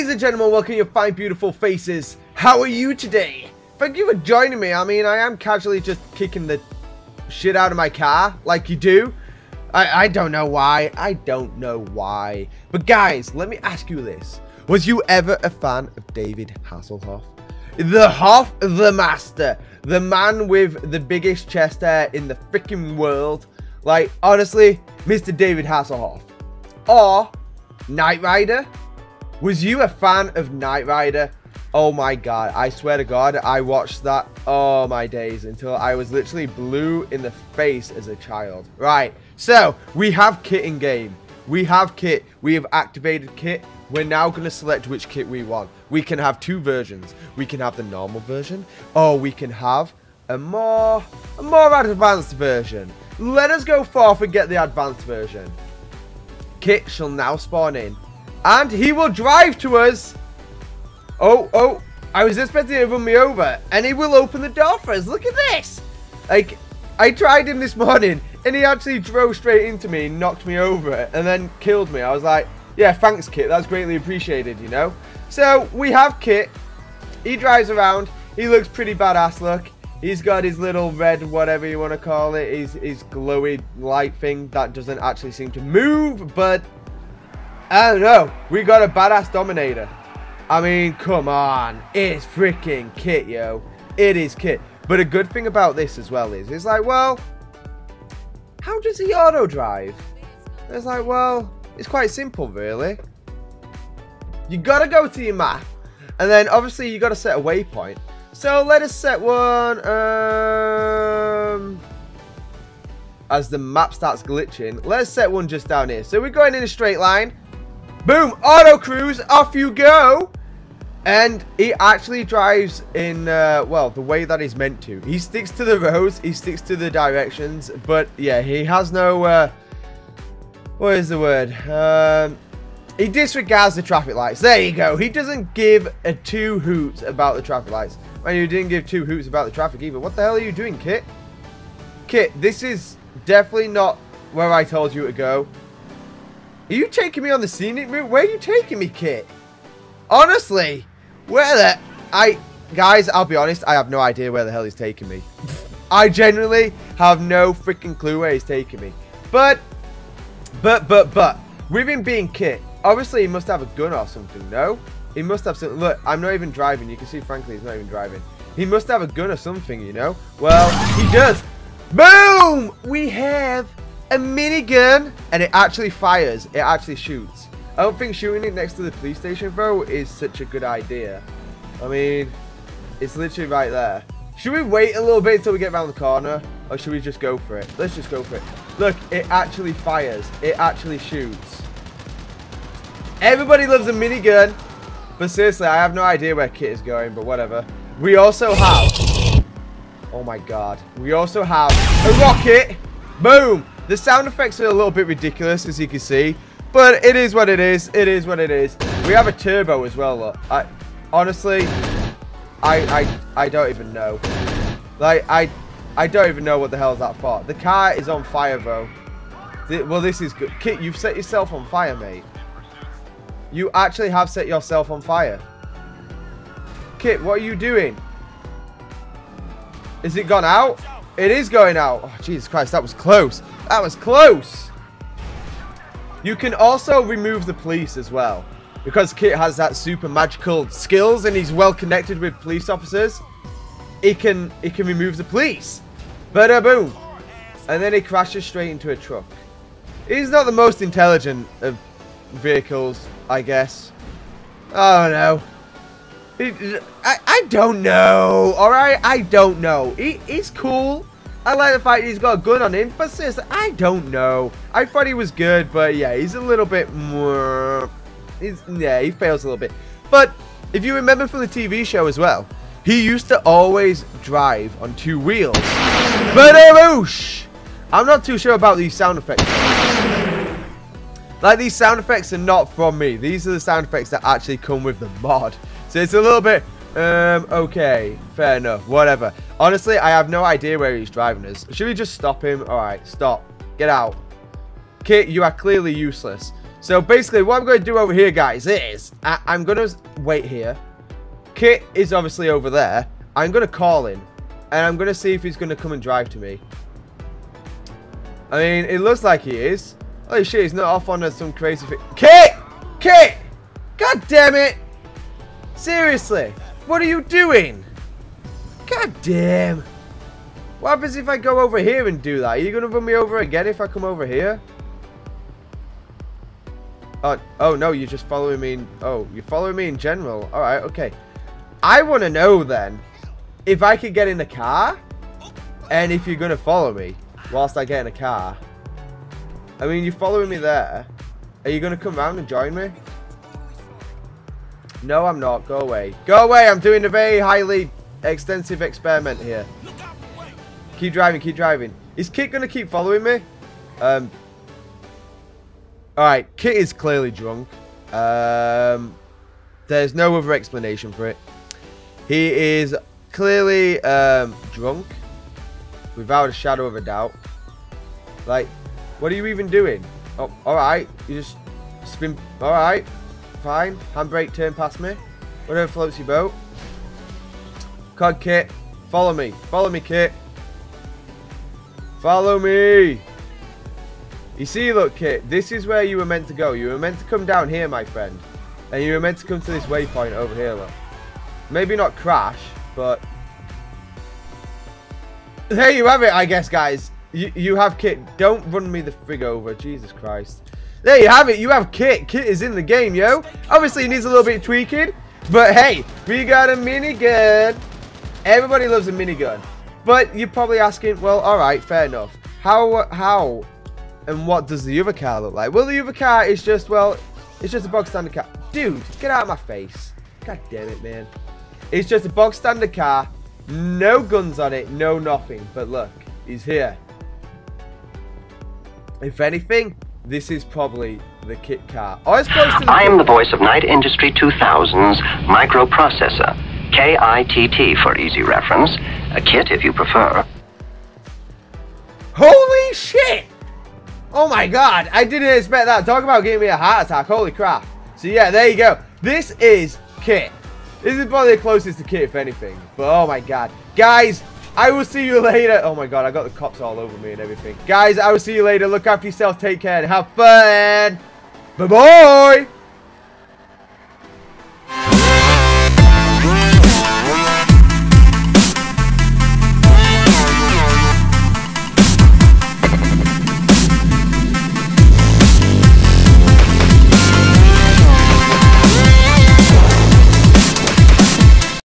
Ladies and gentlemen. Welcome your fine, beautiful faces. How are you today? Thank you for joining me. I mean, I am casually just kicking the shit out of my car, like you do. I, I don't know why. I don't know why. But guys, let me ask you this. Was you ever a fan of David Hasselhoff? The Hoff, the master. The man with the biggest chest hair in the freaking world. Like, honestly, Mr. David Hasselhoff. Or Knight Rider. Was you a fan of Knight Rider? Oh my god, I swear to god, I watched that all my days until I was literally blue in the face as a child. Right, so we have kit in game. We have kit. We have activated kit. We're now going to select which kit we want. We can have two versions. We can have the normal version, or we can have a more, a more advanced version. Let us go forth and get the advanced version. Kit shall now spawn in and he will drive to us. Oh, oh. I was expecting him to run me over. And he will open the door for us. Look at this. Like, I tried him this morning. And he actually drove straight into me, knocked me over, and then killed me. I was like, yeah, thanks, Kit. That's greatly appreciated, you know? So, we have Kit. He drives around. He looks pretty badass, look. He's got his little red, whatever you want to call it, his, his glowy light thing that doesn't actually seem to move, but I don't know. We got a badass Dominator. I mean, come on. It's freaking Kit, yo. It is Kit. But a good thing about this as well is, it's like, well, how does he auto drive? It's like, well, it's quite simple, really. You gotta go to your map, and then obviously you gotta set a waypoint. So let us set one. Um, as the map starts glitching, let's set one just down here. So we're going in a straight line. Boom! Auto cruise, off you go! And he actually drives in, uh, well, the way that he's meant to. He sticks to the roads, he sticks to the directions, but yeah, he has no, uh, what is the word? Um, he disregards the traffic lights. There you go. He doesn't give a two hoots about the traffic lights. And you didn't give two hoots about the traffic either. What the hell are you doing, Kit? Kit, this is definitely not where I told you to go. Are you taking me on the scenic route? Where are you taking me, Kit? Honestly, where the... I... Guys, I'll be honest, I have no idea where the hell he's taking me. I genuinely have no freaking clue where he's taking me. But, but, but, but, with him being Kit, obviously he must have a gun or something, no? He must have something. Look, I'm not even driving. You can see, frankly, he's not even driving. He must have a gun or something, you know? Well, he does. Boom! We have a minigun, and it actually fires. It actually shoots. I don't think shooting it next to the police station, though, is such a good idea. I mean, it's literally right there. Should we wait a little bit until we get around the corner? Or should we just go for it? Let's just go for it. Look, it actually fires. It actually shoots. Everybody loves a minigun. But seriously, I have no idea where Kit is going, but whatever. We also have... Oh my god. We also have a rocket. Boom. The sound effects are a little bit ridiculous, as you can see. But it is what it is. It is what it is. We have a turbo as well, look. I, honestly, I, I, I don't even know. Like, I, I don't even know what the hell is that for. The car is on fire, though. Well, this is good. Kit, you've set yourself on fire, mate. You actually have set yourself on fire. Kit, what are you doing? Is it gone out? It is going out. Oh, Jesus Christ, that was close. That was close. You can also remove the police as well. Because Kit has that super magical skills and he's well connected with police officers, he can he can remove the police. Bada boom. And then he crashes straight into a truck. He's not the most intelligent of vehicles, I guess. I don't know. I, I don't know, alright? I don't know. He, he's cool. I like the fact he's got a gun on him, but I don't know. I thought he was good, but yeah, he's a little bit more... He's, yeah, he fails a little bit. But if you remember from the TV show as well, he used to always drive on two wheels. But uh, I'm not too sure about these sound effects. Like, these sound effects are not from me. These are the sound effects that actually come with the mod. So it's a little bit... Um, okay, fair enough, whatever. Honestly, I have no idea where he's driving us. Should we just stop him? Alright, stop. Get out. Kit, you are clearly useless. So basically, what I'm going to do over here, guys, is I I'm going to wait here. Kit is obviously over there. I'm going to call him. And I'm going to see if he's going to come and drive to me. I mean, it looks like he is. Holy shit, he's not off on some crazy thing. Kit! Kit! God damn it! Seriously, what are you doing? God damn. What happens if I go over here and do that? Are you going to run me over again if I come over here? Oh, oh no, you're just following me in, oh, you're following me in general. Alright, okay. I want to know then, if I could get in the car, and if you're going to follow me whilst I get in a car. I mean, you're following me there. Are you going to come round and join me? No, I'm not. Go away. Go away. I'm doing a very highly extensive experiment here. Keep driving. Keep driving. Is Kit going to keep following me? Um. Alright. Kit is clearly drunk. Um. There's no other explanation for it. He is clearly um, drunk. Without a shadow of a doubt. Like, what are you even doing? Oh, alright. You just spin. Alright. Fine. Handbrake, turn past me. Whatever floats your boat. Cod Kit. Follow me. Follow me, Kit. Follow me. You see, look, Kit. This is where you were meant to go. You were meant to come down here, my friend. And you were meant to come to this waypoint over here, look. Maybe not crash, but... There you have it, I guess, guys. You, you have Kit. Don't run me the frig over. Jesus Christ. There you have it. You have Kit. Kit is in the game, yo. Obviously, he needs a little bit of tweaking. But hey, we got a minigun. Everybody loves a minigun. But you're probably asking, well, alright, fair enough. How, how, and what does the other car look like? Well, the other car is just, well, it's just a box standard car. Dude, get out of my face. God damn it, man. It's just a box standard car. No guns on it, no nothing. But look, he's here. If anything, this is probably the kit car. Oh, close to the I am the voice of Knight Industries 2000's microprocessor. K-I-T-T for easy reference. A kit if you prefer. Holy shit! Oh my god, I didn't expect that. Talk about giving me a heart attack. Holy crap. So yeah, there you go. This is Kit. This is probably the closest to Kit, if anything. But oh my god. Guys, I will see you later. Oh my god, I got the cops all over me and everything. Guys, I will see you later. Look after yourself. Take care and have fun. Bye-bye.